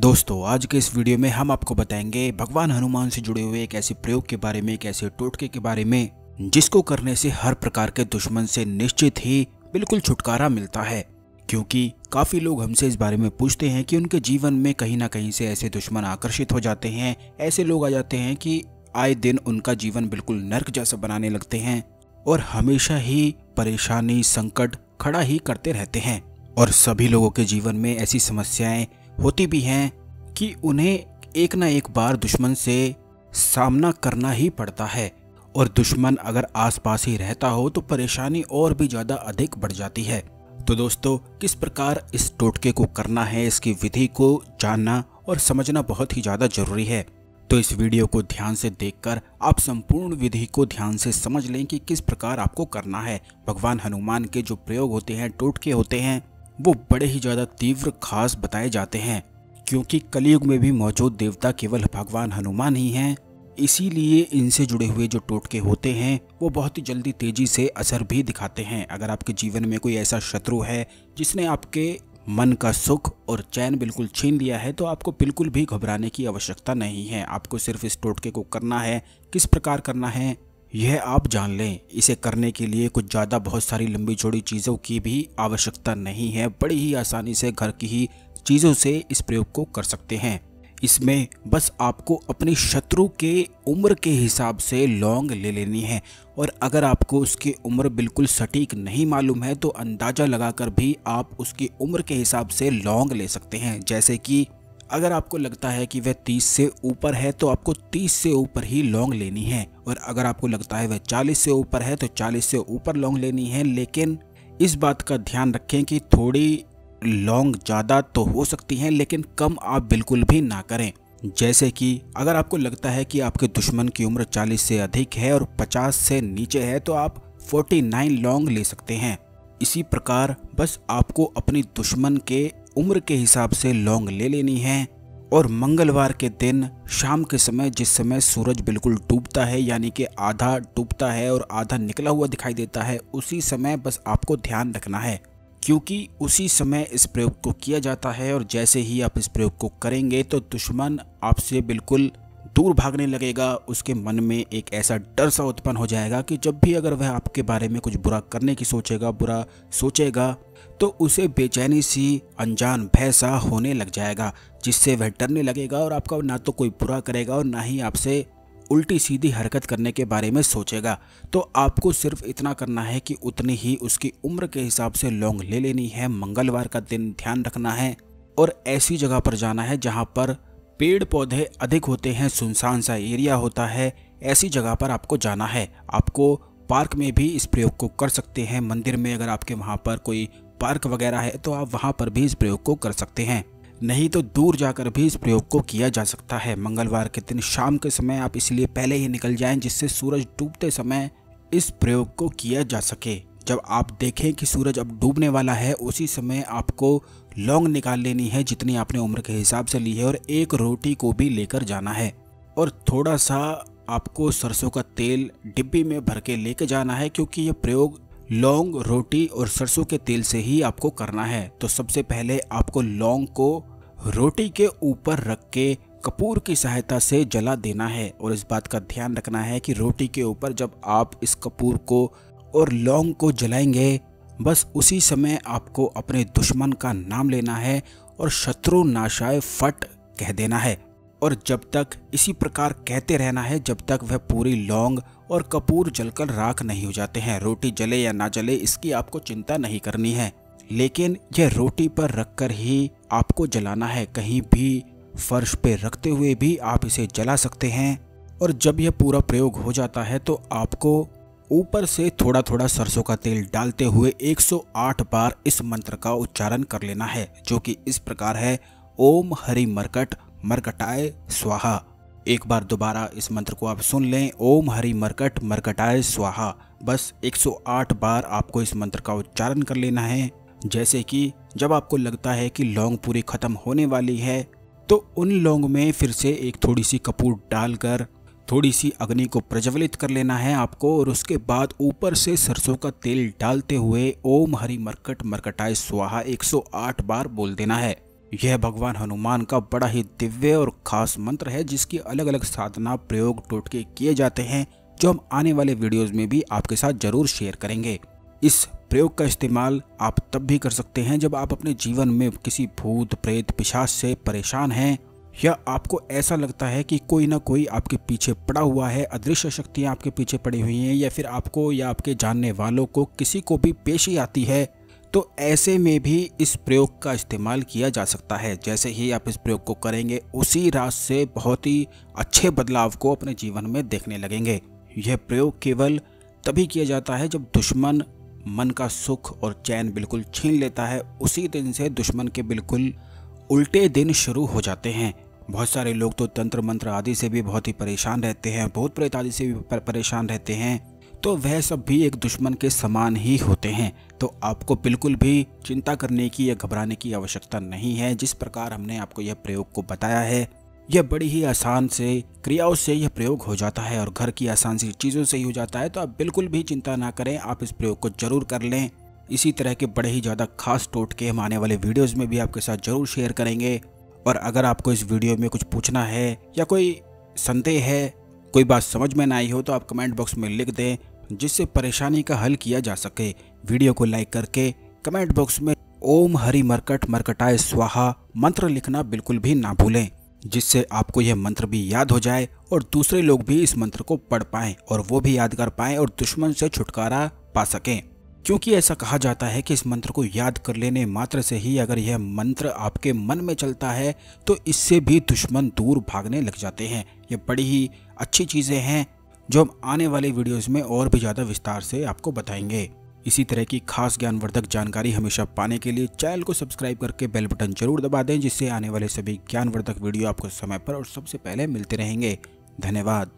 दोस्तों, आज के इस वीडियो में हम आपको बताएँगे भगवान हनुमान से जुड़े हुए एक ऐसे प्रयोग के बारे में, एक ऐसे टोटके के बारे में, जिसको करने से हर प्रकार के दुश्मन से निश्चित ही बिल्कुल छुटकारा मिलता है। क्योंकि काफ़ी लोग हमसे इस बारे में पूछते हैं कि उनके जीवन में कहीं ना कहीं से ऐसे दुश्मन आकर्षित हो जाते हैं, ऐसे लोग आ जाते हैं कि आए दिन उनका जीवन बिल्कुल नर्क जैसा बनाने लगते हैं और हमेशा ही परेशानी, संकट खड़ा ही करते रहते हैं। और सभी लोगों के जीवन में ऐसी समस्याएँ होती भी हैं कि उन्हें एक ना एक बार दुश्मन से सामना करना ही पड़ता है। और दुश्मन अगर आसपास ही रहता हो तो परेशानी और भी ज़्यादा अधिक बढ़ जाती है। तो दोस्तों, किस प्रकार इस टोटके को करना है, इसकी विधि को जानना और समझना बहुत ही ज़्यादा ज़रूरी है। तो इस वीडियो को ध्यान से देखकर आप संपूर्ण विधि को ध्यान से समझ लें कि किस प्रकार आपको करना है। भगवान हनुमान के जो प्रयोग होते हैं, टोटके होते हैं वो बड़े ही ज़्यादा तीव्र, खास बताए जाते हैं, क्योंकि कलयुग में भी मौजूद देवता केवल भगवान, हनुमान ही हैं। इसीलिए इनसे जुड़े हुए जो टोटके होते हैं, वो बहुत ही जल्दी तेज़ी से असर भी दिखाते हैं। अगर आपके जीवन में कोई ऐसा शत्रु है, जिसने आपके मन का सुख और चैन बिल्कुल छीन लिया है तो आपको बिल्कुल भी घबराने की आवश्यकता नहीं है। आपको सिर्फ़ इस टोटके को करना है। किस प्रकार करना है? यह आप जान लें, इसे करने के लिए कुछ ज़्यादा बहुत सारी लंबी चौड़ी चीज़ों की भी आवश्यकता नहीं है। बड़ी ही आसानी से घर की ही चीज़ों से इस प्रयोग को कर सकते हैं। इसमें बस आपको अपनी शत्रु के उम्र के हिसाब से लौंग ले लेनी है और अगर आपको उसकी उम्र बिल्कुल सटीक नहीं मालूम है तो अंदाज़ा लगाकर भी आप उसकी उम्र के हिसाब से लौंग ले सकते हैं। जैसे कि अगर आपको लगता है कि वह 30 से ऊपर है तो आपको 30 से ऊपर ही लॉन्ग लेनी है। और अगर आपको लगता है वह 40 से ऊपर है तो 40 से ऊपर लॉन्ग लेनी है। लेकिन इस बात का ध्यान रखें कि थोड़ी लौंग ज़्यादा तो हो सकती हैं, लेकिन कम आप बिल्कुल भी ना करें। जैसे कि अगर आपको लगता है कि आपके दुश्मन की उम्र 40 से अधिक है और 50 से नीचे है तो आप 49 लॉन्ग ले सकते हैं। इसी प्रकार बस आपको अपनी दुश्मन के उम्र के हिसाब से लौंग ले लेनी है और मंगलवार के दिन शाम के समय, जिस समय सूरज बिल्कुल डूबता है, यानी कि आधा डूबता है और आधा निकला हुआ दिखाई देता है, उसी समय बस आपको ध्यान रखना है। क्योंकि उसी समय इस प्रयोग को किया जाता है और जैसे ही आप इस प्रयोग को करेंगे तो दुश्मन आपसे बिल्कुल दूर भागने लगेगा, उसके मन में एक ऐसा डर सा उत्पन्न हो जाएगा कि जब भी अगर वह आपके बारे में कुछ बुरा करने की सोचेगा, बुरा सोचेगा तो उसे बेचैनी सी, अनजान भय सा होने लग जाएगा, जिससे वह डरने लगेगा और आपका ना तो कोई बुरा करेगा और ना ही आपसे उल्टी सीधी हरकत करने के बारे में सोचेगा। तो आपको सिर्फ़ इतना करना है कि उतनी ही उसकी उम्र के हिसाब से लौंग ले लेनी है, मंगलवार का दिन ध्यान रखना है और ऐसी जगह पर जाना है जहाँ पर पेड़ पौधे अधिक होते हैं, सुनसान सा एरिया होता है, ऐसी जगह पर आपको जाना है। आपको पार्क में भी इस प्रयोग को कर सकते हैं। मंदिर में अगर आपके वहाँ पर कोई पार्क वगैरह है तो आप वहाँ पर भी इस प्रयोग को कर सकते हैं। नहीं तो दूर जाकर भी इस प्रयोग को किया जा सकता है। मंगलवार के दिन शाम के समय आप इसलिए पहले ही निकल जाएँ, जिससे सूरज डूबते समय इस प्रयोग को किया जा सके। जब आप देखें कि सूरज अब डूबने वाला है, उसी समय आपको लौंग निकाल लेनी है जितनी आपने उम्र के हिसाब से ली है और एक रोटी को भी लेकर जाना है। और थोड़ा सा आपको सरसों का तेल डिब्बी में भर के लेके जाना है क्योंकि ये प्रयोग लौंग, रोटी और सरसों के तेल से ही आपको करना है। तो सबसे पहले आपको लौंग को रोटी के ऊपर रख के कपूर की सहायता से जला देना है। और इस बात का ध्यान रखना है कि रोटी के ऊपर जब आप इस कपूर को और लौंग को जलाएँगे। बस उसी समय आपको अपने दुश्मन का नाम लेना है और शत्रु नाशाय फट कह देना है। और जब तक इसी प्रकार कहते रहना है, जब तक वह पूरी लौंग और कपूर जलकर राख नहीं हो जाते हैं। रोटी जले या ना जले, इसकी आपको चिंता नहीं करनी है। लेकिन यह रोटी पर रखकर ही आपको जलाना है। कहीं भी फर्श पे रखते हुए भी आप इसे जला सकते हैं। और जब यह पूरा प्रयोग हो जाता है तो आपको ऊपर से थोड़ा थोड़ा सरसों का तेल डालते हुए 108 बार इस मंत्र का उच्चारण कर लेना है, जो कि इस प्रकार है, ओम हरि मरकट मरकटाए स्वाहा। एक बार दोबारा इस मंत्र को आप सुन लें, ओम हरि मरकट मरकटाए स्वाहा। बस 108 बार आपको इस मंत्र का उच्चारण कर लेना है। जैसे कि जब आपको लगता है कि लौंग पूरी ख़त्म होने वाली है तो उन लौंग में फिर से एक थोड़ी सी कपूर डालकर थोड़ी सी अग्नि को प्रज्वलित कर लेना है आपको और उसके बाद ऊपर से सरसों का तेल डालते हुए ओम हरि मरकट मरकटाए स्वाहा 108 बार बोल देना है। यह भगवान हनुमान का बड़ा ही दिव्य और खास मंत्र है जिसकी अलग अलग साधना प्रयोग टोटके किए जाते हैं, जो हम आने वाले वीडियोस में भी आपके साथ ज़रूर शेयर करेंगे। इस प्रयोग का इस्तेमाल आप तब भी कर सकते हैं जब आप अपने जीवन में किसी भूत, प्रेत, पिशाच से परेशान हैं या आपको ऐसा लगता है कि कोई ना कोई आपके पीछे पड़ा हुआ है, अदृश्य शक्तियाँ आपके पीछे पड़ी हुई हैं, या फिर आपको या आपके जानने वालों को किसी को भी पेशी आती है तो ऐसे में भी इस प्रयोग का इस्तेमाल किया जा सकता है। जैसे ही आप इस प्रयोग को करेंगे, उसी रात से बहुत ही अच्छे बदलाव को अपने जीवन में देखने लगेंगे। यह प्रयोग केवल तभी किया जाता है जब दुश्मन मन का सुख और चैन बिल्कुल छीन लेता है। उसी दिन से दुश्मन के बिल्कुल उल्टे दिन शुरू हो जाते हैं। बहुत सारे लोग तो तंत्र मंत्र आदि से भी बहुत ही परेशान रहते हैं बहुत प्रेत आदि से भी परेशान रहते हैं। तो वह सब भी एक दुश्मन के समान ही होते हैं। तो आपको बिल्कुल भी चिंता करने की या घबराने की आवश्यकता नहीं है। जिस प्रकार हमने आपको यह प्रयोग को बताया है, यह बड़ी ही आसान से, क्रियाओं से यह प्रयोग हो जाता है और घर की आसान सी चीज़ों से ही हो जाता है। तो आप बिल्कुल भी चिंता ना करें, आप इस प्रयोग को ज़रूर कर लें। इसी तरह के बड़े ही ज़्यादा खास टोटके हम आने वाले वीडियोज़ में भी आपके साथ ज़रूर शेयर करेंगे। और अगर आपको इस वीडियो में कुछ पूछना है या कोई संदेह है, कोई बात समझ में ना आई हो तो आप कमेंट बॉक्स में लिख दें, जिससे परेशानी का हल किया जा सके। वीडियो को लाइक करके कमेंट बॉक्स में ओम हरि मरकट मरकटाए स्वाहा मंत्र लिखना बिल्कुल भी ना भूलें, जिससे आपको यह मंत्र भी याद हो जाए और दूसरे लोग भी इस मंत्र को पढ़ पाएँ और वो भी याद कर पाएँ और दुश्मन से छुटकारा पा सकें। क्योंकि ऐसा कहा जाता है कि इस मंत्र को याद कर लेने मात्र से ही अगर यह मंत्र आपके मन में चलता है तो इससे भी दुश्मन दूर भागने लग जाते हैं। ये बड़ी ही अच्छी चीज़ें हैं, जो हम आने वाले वीडियोस में और भी ज़्यादा विस्तार से आपको बताएँगे। इसी तरह की खास ज्ञानवर्धक जानकारी हमेशा पाने के लिए चैनल को सब्सक्राइब करके बेल बटन ज़रूर दबा दें, जिससे आने वाले सभी ज्ञानवर्धक वीडियो आपको समय पर और सबसे पहले मिलते रहेंगे। धन्यवाद।